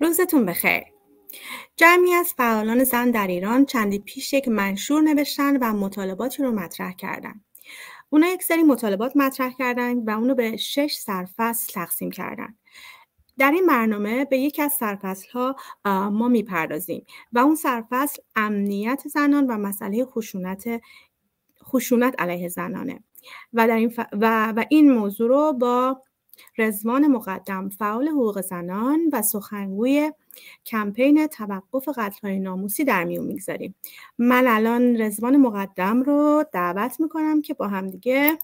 روزتون بخیر. جمعی از فعالان زن در ایران چندی پیش یک منشور نوشتن و مطالباتی رو مطرح کردن. اونا یک سری مطالبات مطرح کردن و اونو به شش سرفصل تقسیم کردن. در این برنامه به یکی از سرفصل ها ما می‌پردازیم و اون سرفصل امنیت زنان و مسئله خشونت خشونت علیه زنانه. و, در این و, و این موضوع رو با رزوان مقدم فعال حقوق زنان و سخنگوی کمپین توقف قتلهای ناموسی در میون می‌گذاریم. من الان رزوان مقدم رو دعوت می‌کنم که با همدیگه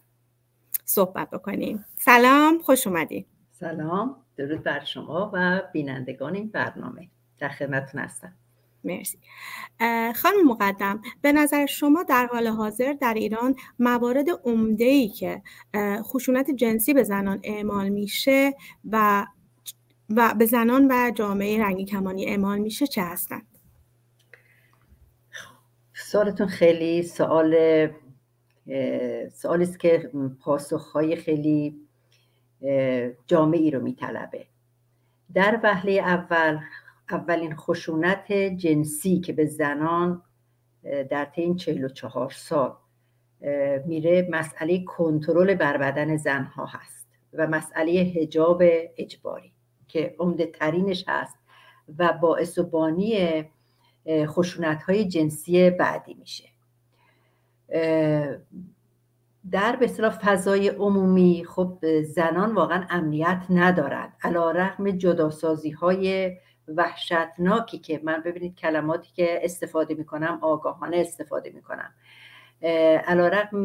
صحبت بکنیم. سلام خوش اومدی. سلام درود بر شما و بینندگان این برنامه. در خدمتتون هستم. مرسی. خانم مقدم به نظر شما در حال حاضر در ایران موارد عمده ای که خشونت جنسی به زنان اعمال میشه و و به زنان و جامعه رنگی کمانی اعمال میشه چه هستند؟ سوالتون خیلی سوال سوالی است که پاسخهای خیلی جامعی رو میطلبه. در وهله اول اولین خشونت جنسی که به زنان در طی این 44 سال میره مسئله کنترل بر بدن زنها هست و مسئله هجاب اجباری که عمده ترینش هست و باعث و بانی خشونت های جنسی بعدی میشه. در به فضای عمومی خب زنان واقعا امنیت ندارند علا رقم جداسازی های وحشتناکی که من ببینید کلماتی که استفاده می‌کنم آگاهانه استفاده می‌کنم. علا رقم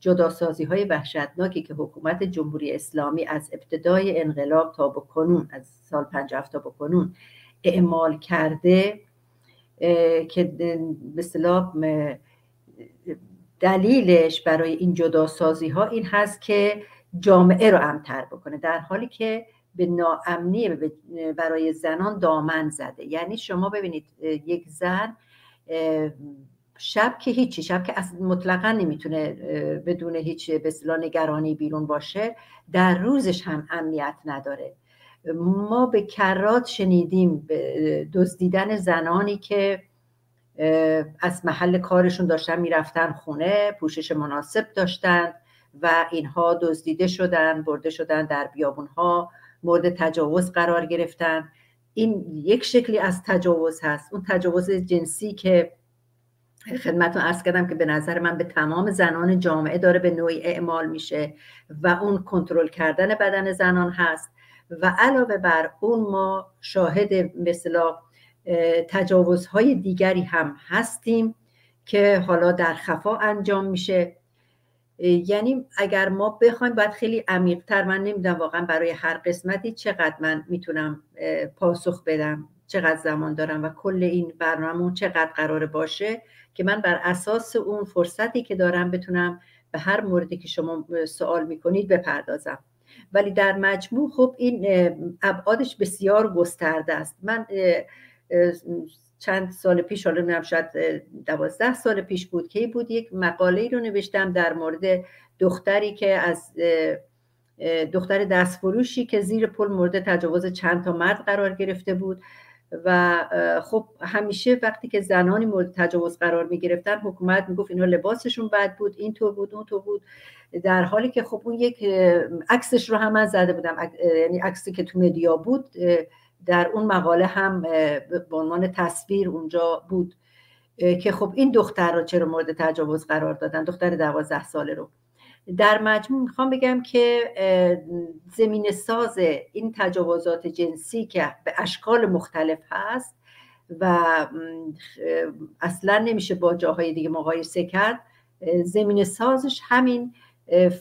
جداسازی های وحشتناکی که حکومت جمهوری اسلامی از ابتدای انقلاب تا بکنون از سال 50 تا بکنون اعمال کرده که به دلیلش برای این جداسازی ها این هست که جامعه رو امتر بکنه. در حالی که به ناامنی برای زنان دامن زده. یعنی شما ببینید یک زن شب که هیچی شب که اصلا مطلقا نمی‌تونه بدون هیچ به نگرانی بیرون باشه در روزش هم امنیت نداره. ما به کرات شنیدیم دزدیدن زنانی که از محل کارشون داشتن می‌رفتن خونه پوشش مناسب داشتند و اینها دزدیده شدن برده شدن در بیابونها. مورد تجاوز قرار گرفتن. این یک شکلی از تجاوز هست. اون تجاوز جنسی که خدمتتون ارز کردم که به نظر من به تمام زنان جامعه داره به نوعی اعمال میشه و اون کنترل کردن بدن زنان هست. و علاوه بر اون ما شاهد مثلا تجاوزهای دیگری هم هستیم که حالا در خفا انجام میشه. یعنی اگر ما بخوایم باید خیلی عمیقتر من نمی‌دونم واقعا برای هر قسمتی چقدر من می‌تونم پاسخ بدم چقدر زمان دارم و کل این برنامه چقدر قرار باشه که من بر اساس اون فرصتی که دارم بتونم به هر موردی که شما سوال می‌کنید بپردازم. ولی در مجموع خب این ابعادش بسیار گسترده است. من چند سال پیش حالا نمی‌دونم شاید دوازده سال پیش بود که بود یک مقاله رو نوشتم در مورد دختری که از دختر دستفروشی که زیر پل مورد تجاوز چند تا مرد قرار گرفته بود و خب همیشه وقتی که زنانی مورد تجاوز قرار می گرفتن حکومت می‌گفت اینا لباسشون بد بود این طور بود اون طور بود در حالی که خب اون یک عکسش رو هم من زده بودم یعنی عکسی که تو مدیا بود در اون مقاله هم به عنوان تصویر اونجا بود که خب این دختر رو چرا مورد تجاوز قرار دادن؟ دختر دوازده ساله رو. در مجموع می‌خوام بگم که زمین ساز این تجاوزات جنسی که به اشکال مختلف هست و اصلا نمیشه با جاهای دیگه مقایسه کرد زمین سازش همین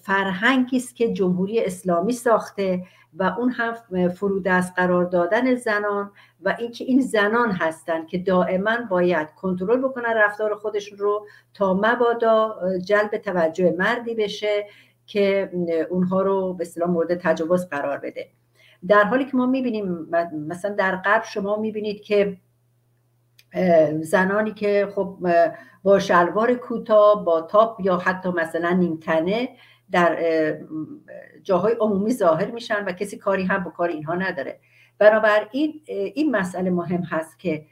فرهنگی است که جمهوری اسلامی ساخته و اون هم فرودست قرار دادن زنان و اینکه این زنان هستند که دائما باید کنترل بکنن رفتار خودشون رو تا مبادا جلب توجه مردی بشه که اونها رو به اصطلاح مورد تجاوز قرار بده. در حالی که ما می‌بینیم مثلا در غرب شما می‌بینید که زنانی که خب با شلوار کوتاه با تاپ یا حتی مثلا نیمتنه در جاهای عمومی ظاهر میشن و کسی کاری هم با کار اینها نداره. بنابراین این مسئله مهم هست که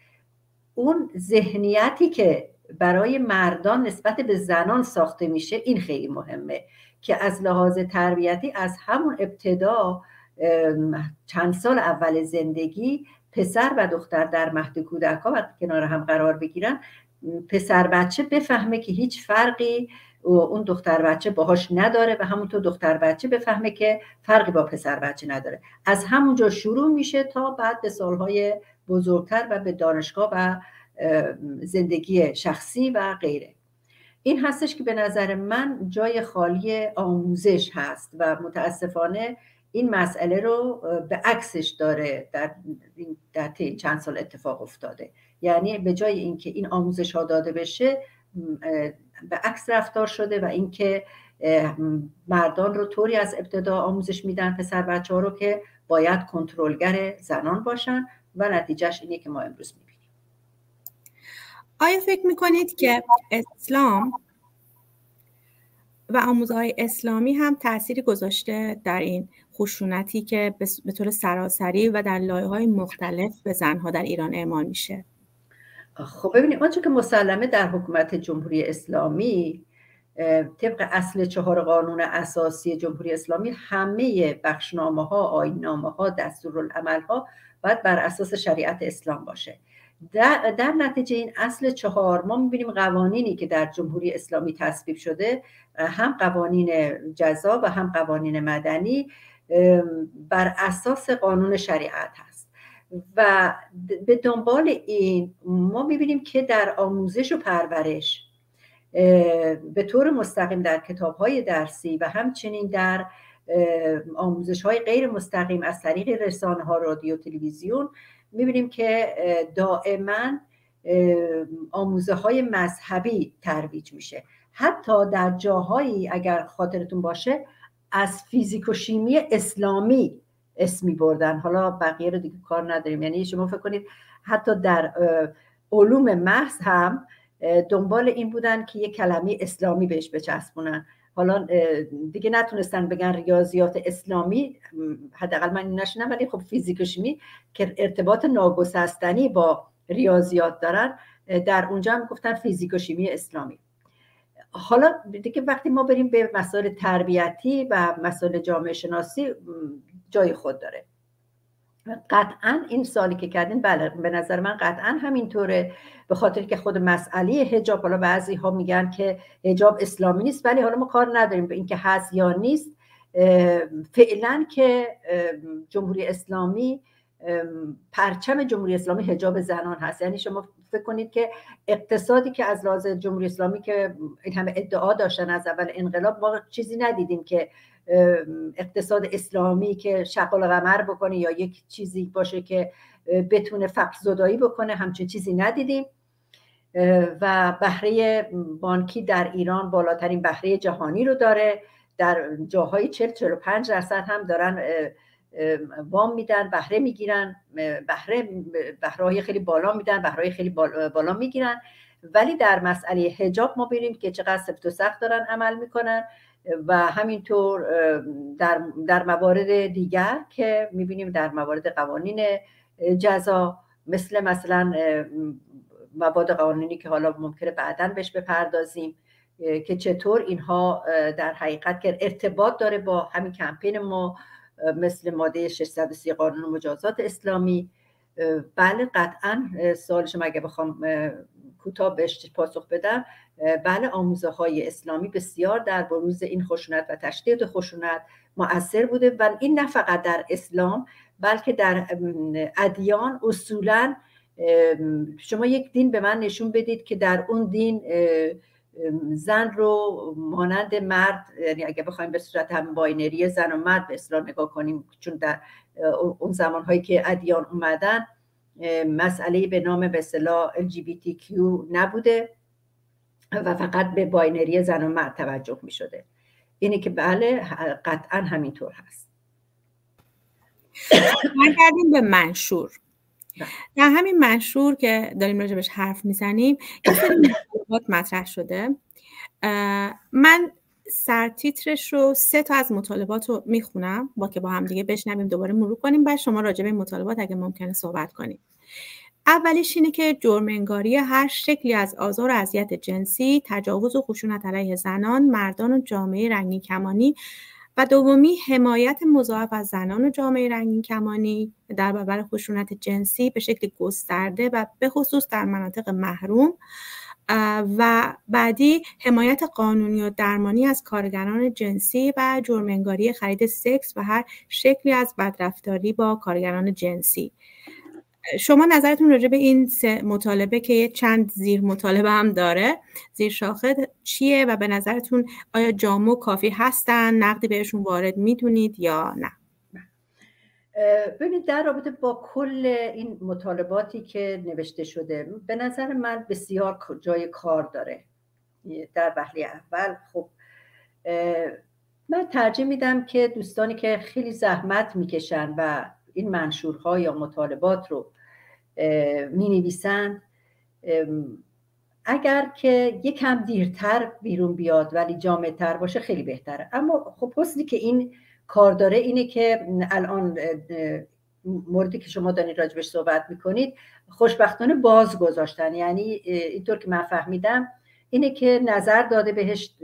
اون ذهنیتی که برای مردان نسبت به زنان ساخته میشه این خیلی مهمه که از لحاظ تربیتی از همون ابتدا چند سال اول زندگی پسر و دختر در مهد کودک ها کنار هم قرار بگیرن پسر بچه بفهمه که هیچ فرقی اون دختر بچه باهاش نداره و همونطور دختر بچه بفهمه که فرقی با پسر بچه نداره. از همونجا شروع میشه تا بعد به سالهای بزرگتر و به دانشگاه و زندگی شخصی و غیره. این هستش که به نظر من جای خالی آموزش هست و متاسفانه این مسئله رو به عکسش داره در, در چند سال اتفاق افتاده. یعنی به جای اینکه این آموزش ها داده بشه به عکس رفتار شده و اینکه مردان رو طوری از ابتدا آموزش میدن پسر بچه ها رو که باید کنترلگر زنان باشن و نتیجهش اینه که ما امروز می‌بینیم. آیا فکر می‌کنید که اسلام و آموزهای اسلامی هم تأثیری گذاشته در این خشونتی که به طور سراسری و در لایه های مختلف به زنها در ایران اعمال میشه؟ خب ببینید آنچه که مسلمه در حکومت جمهوری اسلامی طبق اصل چهار قانون اساسی جمهوری اسلامی همه بخشنامه ها آینامه ها دستورالعمل ها باید بر اساس شریعت اسلام باشه. در, در نتیجه این اصل چهار ما می‌بینیم قوانینی که در جمهوری اسلامی تصویب شده هم قوانین جزا و هم قوانین مدنی بر اساس قانون شریعت هست. و به دنبال این ما می‌بینیم که در آموزش و پرورش به طور مستقیم در کتاب های درسی و همچنین در آموزش های غیر مستقیم از طریق رسانه ها رادیو تلویزیون می‌بینیم که دائما آموزه های مذهبی ترویج میشه. حتی در جاهایی اگر خاطرتون باشه از فیزیک و شیمی اسلامی اسمی بردن. حالا بقیه رو دیگه کار نداریم. یعنی شما فکر کنید حتی در علوم محض هم دنبال این بودن که یک کلمه اسلامی بهش بچسبونن. حالا دیگه نتونستن بگن ریاضیات اسلامی. حداقل من نشنم ولی خب فیزیک و شیمی که ارتباط ناگسستنی با ریاضیات دارن. در اونجا هم گفتن فیزیک و شیمی اسلامی. حالا دیگه وقتی ما بریم به مسائل تربیتی و مسائل جامعه شناسی جای خود داره. قطعا این سالی که کردین بله به نظر من قطعا همینطوره. به خاطر که خود مسئله هجاب حالا بعضی ها میگن که هجاب اسلامی نیست ولی حالا ما کار نداریم به اینکه هست یا نیست. فعلا که جمهوری اسلامی پرچم جمهوری اسلامی هجاب زنان هست. یعنی شما فکر کنید که اقتصادی که از لحاظ جمهوری اسلامی که این همه ادعا داشتن از اول انقلاب ما چیزی ندیدیم که اقتصاد اسلامی که شقال قمر بکنه یا یک چیزی باشه که بتونه فقر زدایی بکنه همچین چیزی ندیدیم. و بهره بانکی در ایران بالاترین بهره جهانی رو داره. در جاهای 40 45 درصد هم دارن وام میدن بهره می‌گیرن. بهره بهره خیلی بالا میدن بهره خیلی بالا می‌گیرن. ولی در مسئله حجاب ما ببینیم که چقدر سفت و سخت دارن عمل می‌کنن. و همینطور در, در موارد دیگر که می‌بینیم در موارد قوانین جزا مثل مثلا مواد قانونی که حالا ممکنه بعدا بهش بپردازیم که چطور اینها در حقیقت که ارتباط داره با همین کمپین ما مثل ماده 630 قانون مجازات اسلامی. بله قطعا سوال شما اگه بخوام کوتاه بهش پاسخ بدم بله آموزه های اسلامی بسیار در بروز این خشونت و تشدید خشونت مؤثر بوده و این نه فقط در اسلام بلکه در ادیان اصولا شما یک دین به من نشون بدید که در اون دین زن رو مانند مرد یعنی اگه بخوایم به صورت هم binary زن و مرد به اسلام نگاه کنیم چون در اون زمان هایی که ادیان اومدن مسئله به نام به اصطلاح LGBTQ نبوده و فقط به binary زن و مرد توجه می شده اینه که بله قطعا همینطور هست. برگردیم به منشور. در همین منشور که داریم راجبش حرف می‌زنیم یه سری مطرح شده. من سرتیترش رو سه تا از مطالبات رو می‌خونم با که با هم دیگه بشنویم دوباره مرور کنیم. بعد شما راجع به مطالبات اگه ممکنه صحبت کنیم. اولیش اینه که جرمنگاری هر شکلی از آزار و اذیت جنسی تجاوز و خشونت علیه زنان مردان و جامعه رنگین کمانی و دومی حمایت مضاعف از زنان و جامعه رنگین کمانی در برابر خشونت جنسی به شکل گسترده و به خصوص در مناطق محروم. و بعدی حمایت قانونی و درمانی از کارگران جنسی و جرمنگاری خرید سکس و هر شکلی از بدرفتاری با کارگران جنسی. شما نظرتون راجع به این سه مطالبه که چند زیر مطالبه هم داره زیر شاخه چیه و به نظرتون آیا جامو کافی هستن؟ نقدی بهشون وارد می‌دونید یا نه؟ ببینید در رابطه با کل این مطالباتی که نوشته شده به نظر من بسیار جای کار داره. در وهله اول خب من ترجیح میدم که دوستانی که خیلی زحمت می‌کشن و این منشورها یا مطالبات رو می نویسند اگر که یکم دیرتر بیرون بیاد ولی جامع تر باشه خیلی بهتره. اما خب حسنی که این کار داره اینه که الان موردی که شما دارید راجبش صحبت می‌کنید خوشبختانه باز گذاشتن. یعنی اینطور که من فهمیدم اینه که نظر داده بهش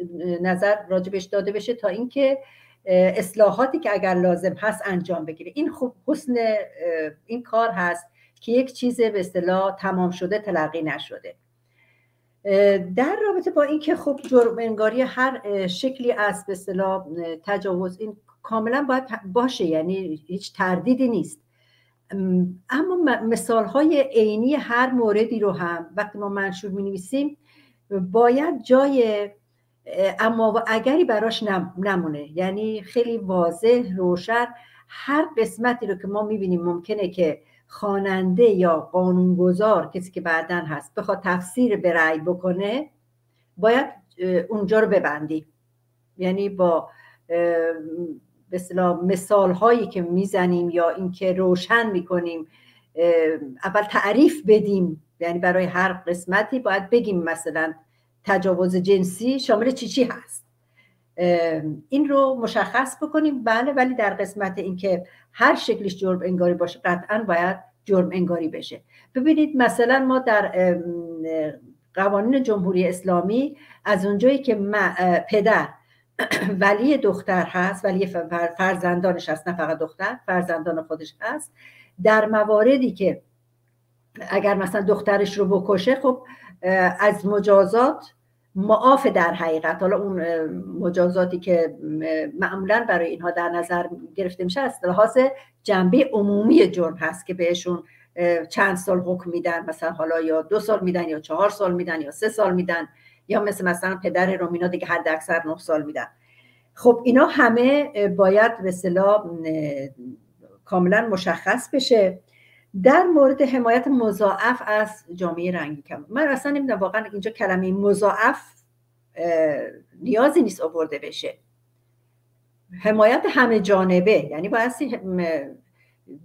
نظر راجبش داده بشه تا اینکه اصلاحاتی که اگر لازم هست انجام بگیره. این خوب حسن این کار هست که یک چیز به اصطلاح تمام شده تلقی نشده. در رابطه با اینکه خب جرم انگاری هر شکلی از به اصطلاح تجاوز این کاملا باید باشه یعنی هیچ تردیدی نیست. اما مثال های عینی هر موردی رو هم وقتی ما منشور می نویسیم باید جای اما و اگری براش نمونه. یعنی خیلی واضح روشن هر قسمتی رو که ما می‌بینیم ممکنه که خواننده یا قانونگذار کسی که بعدا هست بخواد تفسیر به رأی بکنه باید اونجا رو ببندی. یعنی با به مثال هایی که می‌زنیم یا اینکه روشن می‌کنیم اول تعریف بدیم. یعنی برای هر قسمتی باید بگیم مثلا تجاوز جنسی شامل چی چی هست. این رو مشخص بکنیم. بله ولی در قسمت اینکه هر شکلش جرم انگاری باشه قطعا باید جرم انگاری بشه. ببینید مثلا ما در قوانین جمهوری اسلامی از اونجایی که پدر ولی دختر هست ولی فرزندانش هست نه فقط دختر فرزندان خودش هست. در مواردی که اگر مثلا دخترش رو بکشه خب از مجازات معاف در حقیقت. حالا اون مجازاتی که معمولا برای اینها در نظر گرفته میشه از لحاظ جنبه عمومی جرم هست که بهشون چند سال حکم میدن. مثلا حالا یا دو سال میدن یا چهار سال میدن یا سه سال میدن. یا مثل مثلا پدر رومینا دیگه حد اکثر نه سال میدن. خب اینا همه باید به صلاح کاملا مشخص بشه. در مورد حمایت مضاعف از جامعه رنگی کم. من اصلا نمی‌دونم واقعا اینجا کلمه مضاعف نیازی نیست آورده بشه. حمایت همه جانبه یعنی بایستی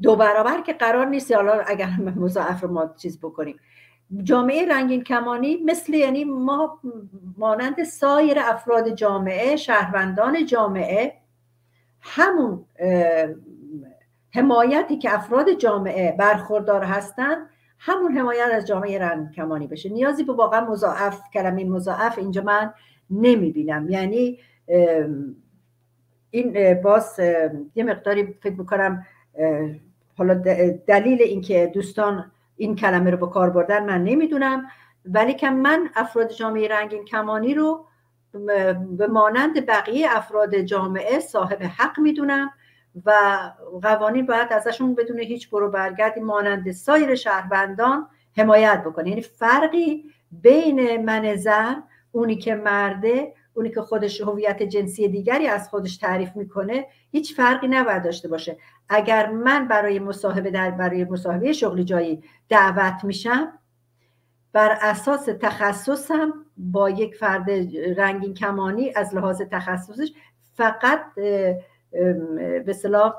دو برابر که قرار نیست حالا اگر مضاعف رو ما چیز بکنیم. جامعه رنگین کمانی مثل یعنی ما مانند سایر افراد جامعه شهروندان جامعه همون حمایتی که افراد جامعه برخوردار هستند همون حمایت از جامعه رنگ کمانی بشه. نیازی به واقعا مضاعف کلمه مضاعف اینجا من نمی‌بینم. یعنی این باز یه مقداری فکر می‌کنم حالا دلیل اینکه دوستان این کلمه رو به کار بردن من نمی‌دونم. ولی که من افراد جامعه رنگین کمانی رو به مانند بقیه افراد جامعه صاحب حق می‌دونم و قوانین باید ازشون بدون هیچ برو برگردی مانند سایر شهروندان حمایت بکنه. یعنی فرقی بین من زن اونی که مرده اونی که خودش هویت جنسی دیگری از خودش تعریف می‌کنه هیچ فرقی نباید داشته باشه. اگر من برای مصاحبه در برای مصاحبه شغلی جایی دعوت میشم بر اساس تخصصم با یک فرد رنگین کمانی از لحاظ تخصصش فقط به صلاح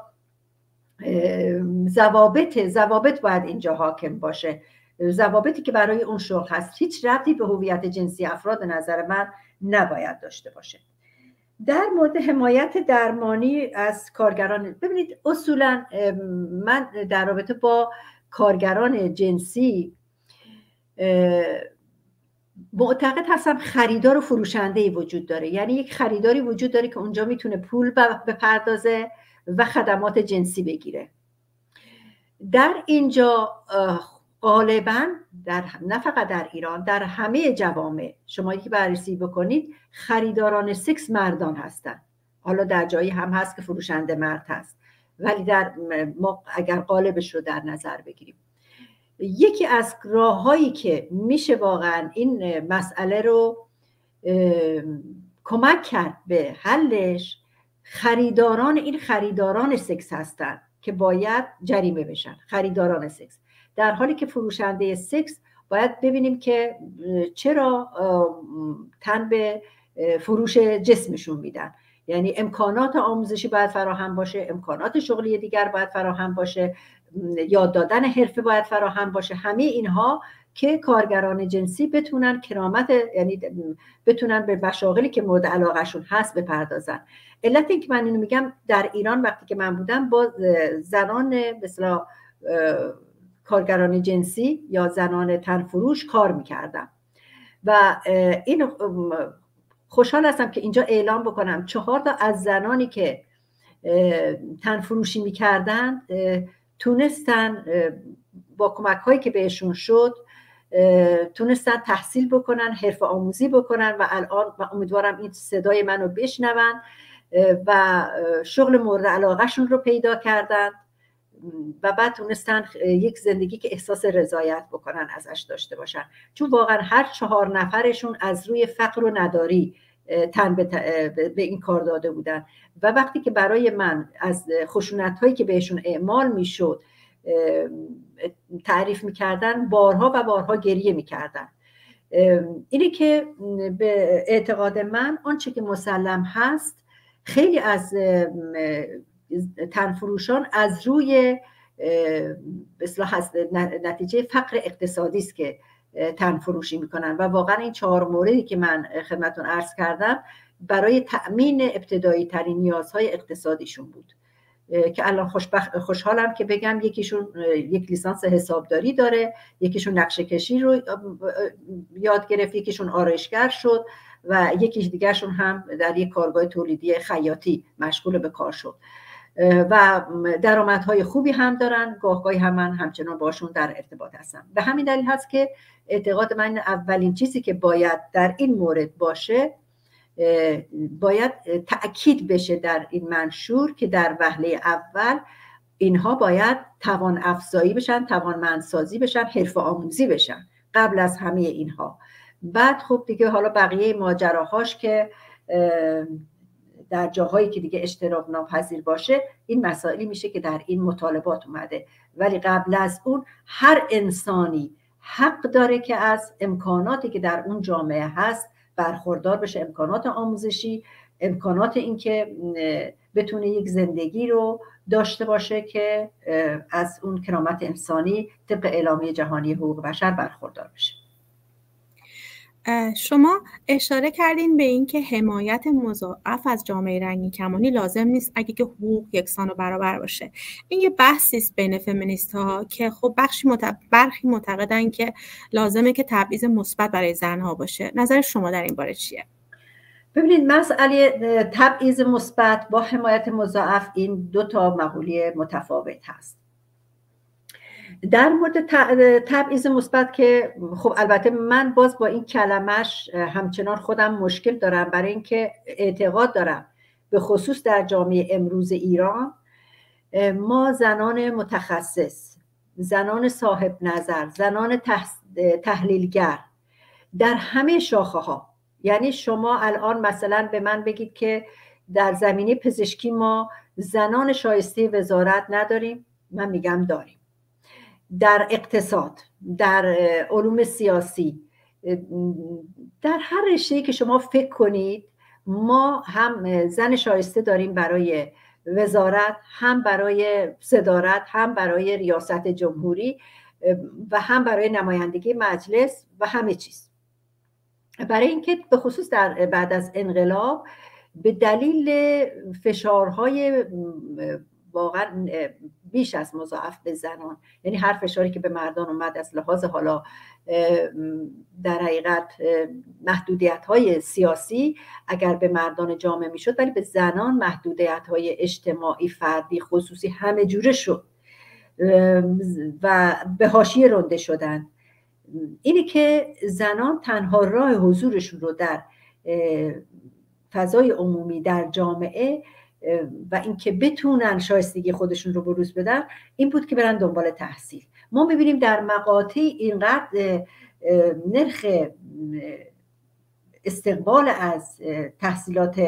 زوابط زوابط باید اینجا حاکم باشه. زوابطی که برای اون شغل هست. هیچ ربطی به هویت جنسی افراد نظر من نباید داشته باشه. در مورد حمایت درمانی از کارگران ببینید اصولا من در رابطه با کارگران جنسی معتقد هستم خریدار و فروشنده وجود داره. یعنی یک خریداری وجود داره که اونجا می‌تونه پول بپردازه و خدمات جنسی بگیره. در اینجا غالبا در نه فقط در ایران در همه جوامع شما که بررسی بکنید خریداران سکس مردان هستند حالا در جایی هم هست که فروشنده مرد هست. ولی در ما اگر قالبش رو در نظر بگیریم. یکی از راههایی که میشه واقعا این مسئله رو کمک کرد به حلش خریداران این خریداران سکس هستند که باید جریمه بشن. خریداران سکس. در حالی که فروشنده سکس باید ببینیم که چرا تن به فروش جسمشون میدن. یعنی امکانات آموزشی باید فراهم باشه امکانات شغلی دیگر باید فراهم باشه یاد دادن حرفه باید فراهم باشه. همه اینها که کارگران جنسی بتونن کرامت یعنی بتونن به مشاغلی که مورد علاقهشون هست بپردازن. علت این که من اینو میگم در ایران وقتی که من بودم با زنان مثلا کارگران جنسی یا زنان تنفروش کار می‌کردم و این خوشحال هستم که اینجا اعلام بکنم. چهار تا از زنانی که تنفروشی می‌کردن تونستن با کمک هایی که بهشون شد تونستن تحصیل بکنن حرف آموزی بکنن و الان و امیدوارم این صدای منو بشنون و شغل مورد علاقهشون رو پیدا کردن. و بعد تونستن یک زندگی که احساس رضایت بکنن ازش داشته باشن. چون واقعا هر چهار نفرشون از روی فقر و نداری تن به, این کار داده بودن. و وقتی که برای من از خشونت هایی که بهشون اعمال می‌شد تعریف می‌کردن بارها و بارها گریه می‌کردن. اینه که به اعتقاد من آنچه که مسلم هست خیلی از تنفروشان از روی نتیجه فقر اقتصادی است که تنفروشی می‌کنن. و واقعا این چهار موردی که من خدمتون عرض کردم برای تأمین ابتدایی ترین نیازهای اقتصادیشون بود. که الان خوشحالم که بگم یکیشون یک لیسانس حسابداری داره یکیشون نقشه کشی رو یاد گرفت یکیشون آرایشگر شد و یکیش دیگرشون هم در یک کارگاه تولیدی خیاطی مشغول به کار شد. و درآمدهای خوبی هم دارن. گاهگاهی هم من همچنان باشون در ارتباط هستم. به همین دلیل هست که اعتقاد من اولین چیزی که باید در این مورد باشه باید تأکید بشه در این منشور که در وهله اول اینها باید توان افزایی بشن توانمندسازی بشن حرف آموزی بشن قبل از همه اینها. بعد خب دیگه حالا بقیه ماجراهاش که در جاهایی که دیگه اشتراک ناپذیر باشه این مسائلی میشه که در این مطالبات اومده. ولی قبل از اون هر انسانی حق داره که از امکاناتی که در اون جامعه هست برخوردار بشه. امکانات آموزشی امکانات اینکه بتونه یک زندگی رو داشته باشه که از اون کرامت انسانی طبق اعلامیه جهانی حقوق بشر برخوردار بشه. شما اشاره کردین به اینکه حمایت مضاعف از جامعه رنگی کمانی لازم نیست اگه که حقوق یکسان و برابر باشه. این یه بحثی است بین فمینیست ها که خب بخشی برخی معتقدن که لازمه که تبعیض مثبت برای زنها باشه. نظر شما در این باره چیه؟ ببینید مسئله تبعیض مثبت با حمایت مضاعف این دو تا مقوله متفاوت هست. در مورد تبعیض مثبت که خب البته من باز با این کلمش همچنان خودم مشکل دارم برای اینکه اعتقاد دارم. به خصوص در جامعه امروز ایران ما زنان متخصص زنان صاحب نظر زنان تحلیلگر در همه شاخه ها یعنی شما الان مثلا به من بگید که در زمینه پزشکی ما زنان شایسته وزارت نداریم؟ من میگم داریم. در اقتصاد در علوم سیاسی در هر رشته که شما فکر کنید ما هم زن شایسته داریم برای وزارت هم برای صدارت هم برای ریاست جمهوری و هم برای نمایندگی مجلس و همه چیز. برای اینکه به خصوص در بعد از انقلاب به دلیل فشارهای واقعا بیش از مضاعف به زنان. یعنی هر فشاری که به مردان اومد از لحاظ حالا در حقیقت محدودیت های سیاسی اگر به مردان جامعه می‌شد ولی به زنان محدودیت های اجتماعی فردی خصوصی همه جوره شد. و به حاشیه رنده شدن. اینه که زنان تنها راه حضورشون رو در فضای عمومی در جامعه و اینکه بتونن شایستگی خودشون رو بروز بدن این بود که برن دنبال تحصیل. ما می‌بینیم در مقاطع اینقدر نرخ استقبال از تحصیلات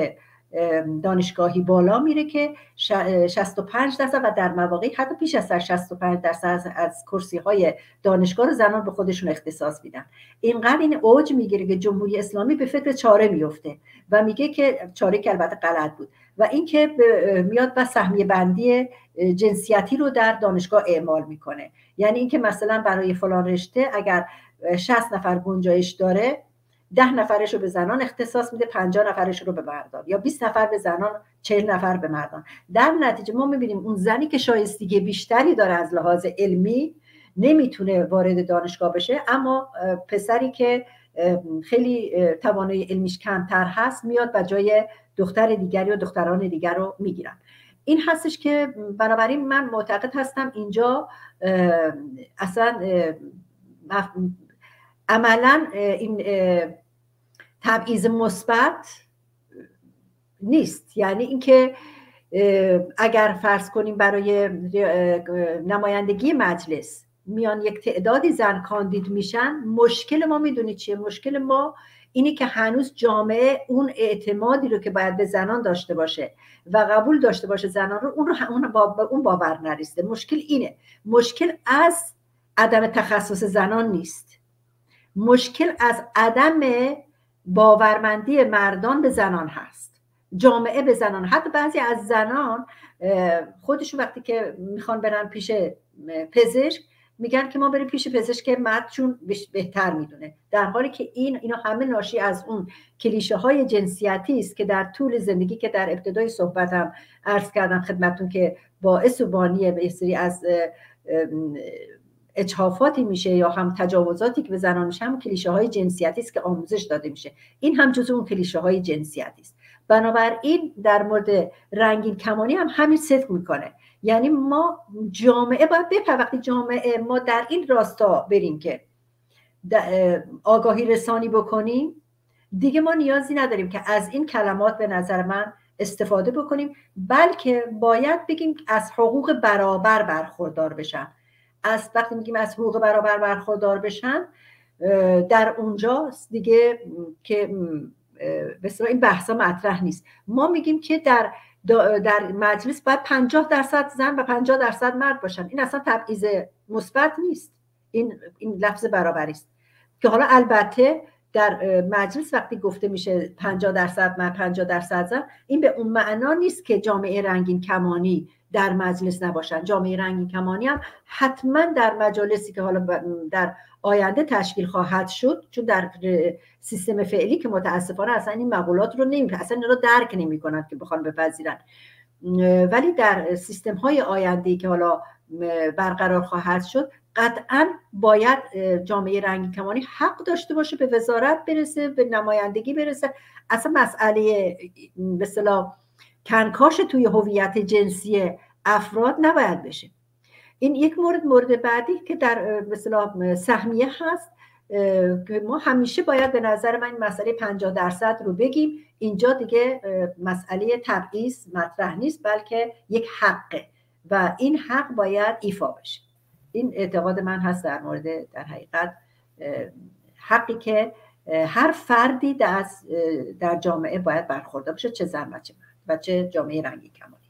دانشگاهی بالا میره که 65 درصد و در مواقعی حتی پیش از 65 درصد از کرسی های دانشگاه رو زنان به خودشون اختصاص میدن. اینقدر این اوج می‌گیره که جمهوری اسلامی به فکر چاره میفته و میگه که چاره که البته غلط بود. و اینکه میاد و سهمیه بندی جنسیتی رو در دانشگاه اعمال می‌کنه. یعنی اینکه مثلا برای فلان رشته اگر 60 نفر گنجایش داره ده نفرش رو به زنان اختصاص میده 50 نفرش رو به مردان. یا 20 نفر به زنان 40 نفر به مردان. در نتیجه ما می‌بینیم اون زنی که شایستگی بیشتری داره از لحاظ علمی نمی‌تونه وارد دانشگاه بشه اما پسری که خیلی توانایی علمیش کمتر هست میاد و جای دختر دیگری و دختران دیگر رو می‌گیرن. این هستش که بنابراین من معتقد هستم اینجا اصلا عملا این تبعیض مثبت نیست. یعنی اینکه اگر فرض کنیم برای نمایندگی مجلس میان یک تعدادی زن کاندید میشن مشکل ما می‌دونید چیه؟ مشکل ما اینه که هنوز جامعه اون اعتمادی رو که باید به زنان داشته باشه و قبول داشته باشه زنان رو اون رو اون, با اون باور نریسته مشکل اینه. مشکل از عدم تخصص زنان نیست. مشکل از عدم باورمندی مردان به زنان هست. جامعه به زنان حتی بعضی از زنان خودشون وقتی که می‌خوان برن پیش پزشک میگن که ما بریم پیش پزشک مرد چون بهتر می‌دونه. در حالی که این اینا همه ناشی از اون کلیشه های جنسیتی است که در طول زندگی که در ابتدای صحبتم عرض کردم خدمتون که باعث و بانی به سری از اجحافاتی میشه یا هم تجاوزاتی که به زنان میشه هم کلیشه های جنسیتی است که آموزش داده میشه. این هم جزو اون کلیشه های جنسیتی است. بنابراین در مورد رنگین کمانی هم همین صدق می‌کنه. یعنی ما جامعه باید بپر وقتی جامعه ما در این راستا بریم که آگاهی رسانی بکنیم دیگه ما نیازی نداریم که از این کلمات به نظر من استفاده بکنیم بلکه باید بگیم از حقوق برابر برخوردار بشن از وقتی میگیم از حقوق برابر برخوردار بشن در اونجا دیگه که به این بحثا مطرح نیست. ما میگیم که در در مجلس باید 50 درصد زن و 50 درصد مرد باشن. این اصلا تبعیض مثبت نیست. این این لفظ برابری است. که حالا البته در مجلس وقتی گفته میشه 50 درصد مرد 50 درصد زن این به اون معنا نیست که جامعه رنگین کمانی در مجلس نباشن. جامعه رنگین کمانی هم حتما در مجالسی که حالا در آینده تشکیل خواهد شد چون در سیستم فعلی که متاسفانه اصلا این مقولات رو نمی اصلا رو درک نمی کنند که بخوان بپذیرن. ولی در سیستم های آینده که حالا برقرار خواهد شد قطعا باید جامعه رنگین کمانی حق داشته باشه به وزارت برسه به نمایندگی برسه. اصلا مسئله به کنکاش توی هویت جنسی افراد نباید بشه. این یک مورد مورد بعدی که در مثلا سهمیه هست. که ما همیشه باید به نظر من مسئله 50 درصد رو بگیم. اینجا دیگه مسئله تبعیض مطرح نیست بلکه یک حقه و این حق باید ایفا بشه. این اعتقاد من هست در مورد در حقیقت حقی که هر فردی در, در جامعه باید برخوردار بشه چه زن و چه مرد و چه جامعه رنگی کمانی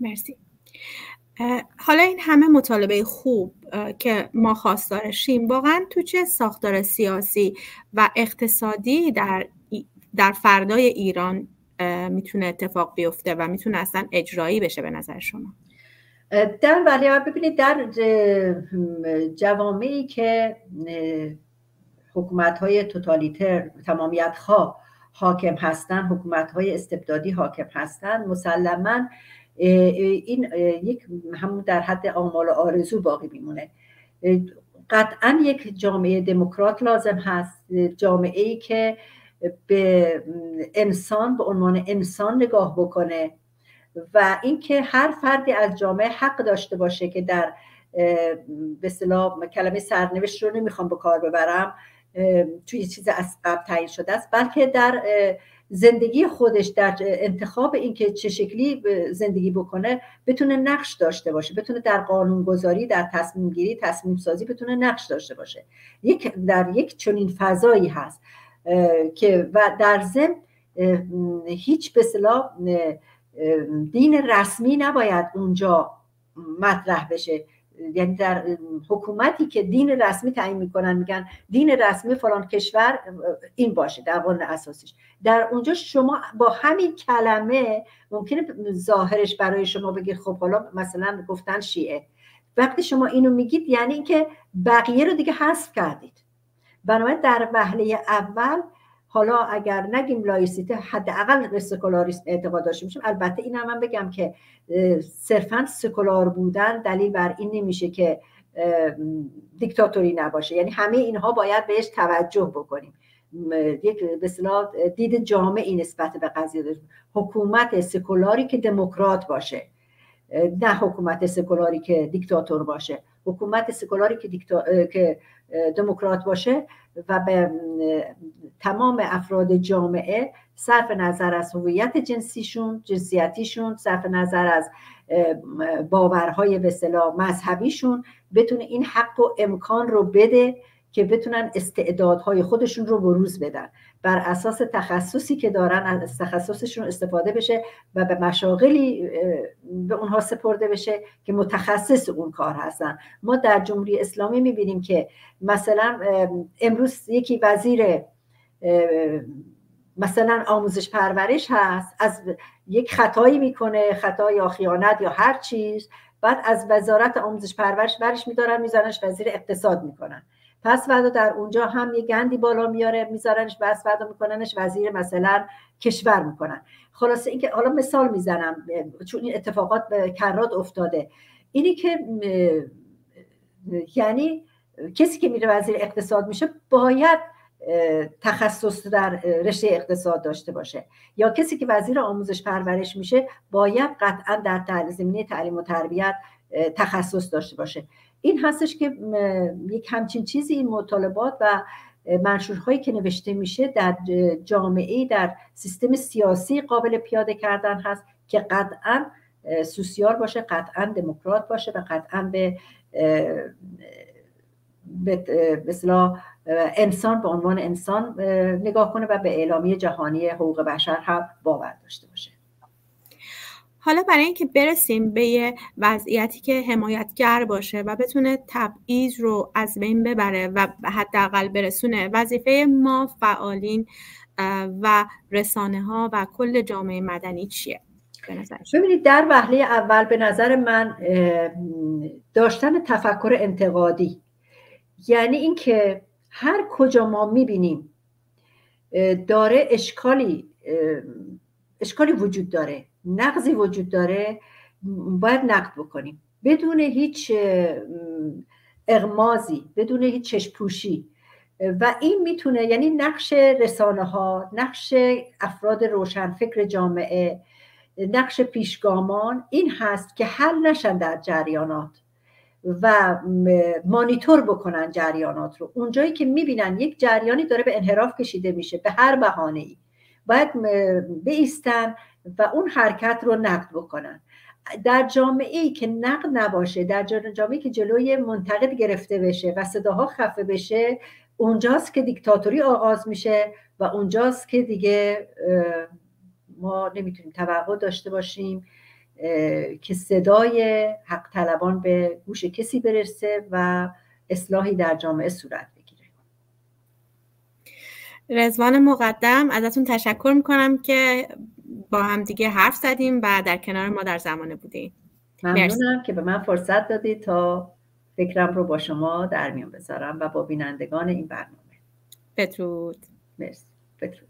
مرسی. حالا این همه مطالبه خوب که ما خواستارشیم واقعا تو چه ساختار سیاسی و اقتصادی در, در فردای ایران می‌تونه اتفاق بیفته و می‌تونه اصلا اجرایی بشه به نظر شما؟ در ولی ببینید در جوامعی که حکومت های توتالیتر تمامیت خواه حاکم هستن حکومت های استبدادی حاکم هستن مسلما این یک همون در حد آمال آرزو باقی میمونه. قطعا یک جامعه دموکرات لازم هست جامعه ای که به انسان به عنوان انسان نگاه بکنه. و اینکه هر فردی از جامعه حق داشته باشه که در به اصطلاح کلمه سرنوشت رو نمی‌خوام به کار ببرم توی چیز از قبل تعیین شده است بلکه در زندگی خودش در انتخاب اینکه چه شکلی زندگی بکنه بتونه نقش داشته باشه بتونه در قانونگذاری در تصمیم گیری تصمیم سازی بتونه نقش داشته باشه. یک در یک چنین فضایی هست که و در ضمن هیچ به دین رسمی نباید اونجا مطرح بشه. یعنی در حکومتی که دین رسمی تعیین می‌کنن میگن دین رسمی فلان کشور این باشه در قانون اساسیش. در اونجا شما با همین کلمه ممکنه ظاهرش برای شما بگید خب حالا مثلا گفتن شیعه. وقتی شما اینو میگید یعنی اینکه بقیه رو دیگه حذف کردید. بنابراین در وهله اول حالا اگر نگیم لایسیته حداقل سکولاریسم اعتقاد داشته باشیم. البته این هم من بگم که صرفا سکولار بودن دلیل بر این نمیشه که دیکتاتوری نباشه. یعنی همه اینها باید بهش توجه بکنیم. یک به دید جامعی نسبت به قضیه داشت حکومت سکولاری که دموکرات باشه نه حکومت سکولاری که دیکتاتور باشه. حکومت سکولاری که, که دموکرات باشه و به تمام افراد جامعه صرف نظر از هویت جنسیشون جنسیتیشون صرف نظر از باورهای به مذهبیشون بتونه این حق و امکان رو بده که بتونن استعدادهای خودشون رو بروز بدن. بر اساس تخصصی که دارن از تخصصشون استفاده بشه و به مشاغلی به اونها سپرده بشه که متخصص اون کار هستن. ما در جمهوری اسلامی می‌بینیم که مثلا امروز یکی وزیر مثلا آموزش پرورش هست از یک خطایی می‌کنه خطا یا خیانت یا هر چیز بعد از وزارت آموزش پرورش برش میدارن میزنش وزیر اقتصاد می‌کنن. پس فردا در اونجا هم یه گندی بالا میاره میذارنش بس فردا میکننش وزیر مثلا کشور می‌کنن. خلاصه اینکه حالا مثال می‌زنم چون این اتفاقات به کرات افتاده. اینی که یعنی کسی که میره وزیر اقتصاد میشه باید تخصص در رشته اقتصاد داشته باشه. یا کسی که وزیر آموزش پرورش میشه باید قطعا در زمینه تعلیم و تربیت تخصص داشته باشه. این هستش که یک همچین چیزی این مطالبات و منشورهایی که نوشته میشه در جامعه در سیستم سیاسی قابل پیاده کردن هست که قطعا سوسیال باشه قطعا دموکرات باشه و قطعا به به انسان به عنوان انسان نگاه کنه و به اعلامیه جهانی حقوق بشر هم باور داشته باشه. حالا برای اینکه برسیم به یه وضعیتی که حمایتگر باشه و بتونه تبعیض رو از بین ببره و حداقل برسونه وظیفه ما فعالین و رسانه ها و کل جامعه مدنی چیه؟ ببینید در وهله اول به نظر من داشتن تفکر انتقادی یعنی اینکه هر کجا ما می‌بینیم داره اشکالی اشکالی وجود داره. نقضی وجود داره باید نقد بکنیم. بدون هیچ اغمازی بدون هیچ چشپوشی و این می‌تونه یعنی نقش رسانه ها نقش افراد روشنفکر جامعه نقش پیشگامان این هست که حل نشن در جریانات و مانیتور بکنن جریانات رو. اونجایی که می‌بینن یک جریانی داره به انحراف کشیده میشه به هر بهانه ای باید بیستن و اون حرکت رو نقد بکنن. در جامعه ای که نقد نباشه در جامعه که جلوی منتقد گرفته بشه و صداها خفه بشه اونجاست که دیکتاتوری آغاز میشه و اونجاست که دیگه ما نمی‌تونیم توقع داشته باشیم که صدای حق طلبان به گوش کسی برسه و اصلاحی در جامعه صورت بگیره. رزوان مقدم ازتون تشکر می‌کنم که با هم دیگه حرف زدیم و در کنار ما در زمانه بودیم ممنونم که به من فرصت دادید تا فکرم رو با شما در میان بذارم و با بینندگان این برنامه. بدرود. مرسی. بدرود.